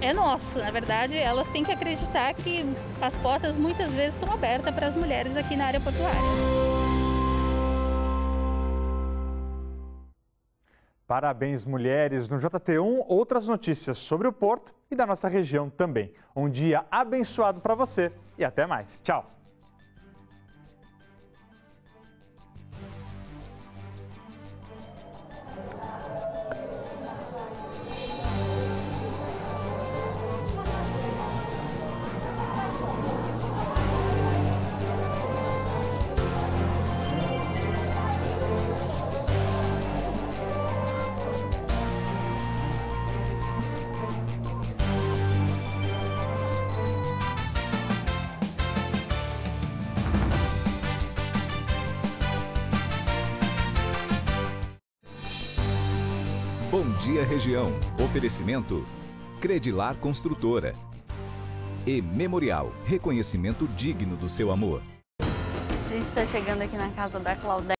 é nosso. Na verdade, elas têm que acreditar que as portas muitas vezes estão abertas para as mulheres aqui na área portuária. Parabéns, mulheres. No JT1, outras notícias sobre o Porto e da nossa região também. Um dia abençoado para você e até mais. Tchau. Bom Dia Região. Oferecimento Credilar Construtora. E Memorial. Reconhecimento digno do seu amor. A gente está chegando aqui na casa da Claudete.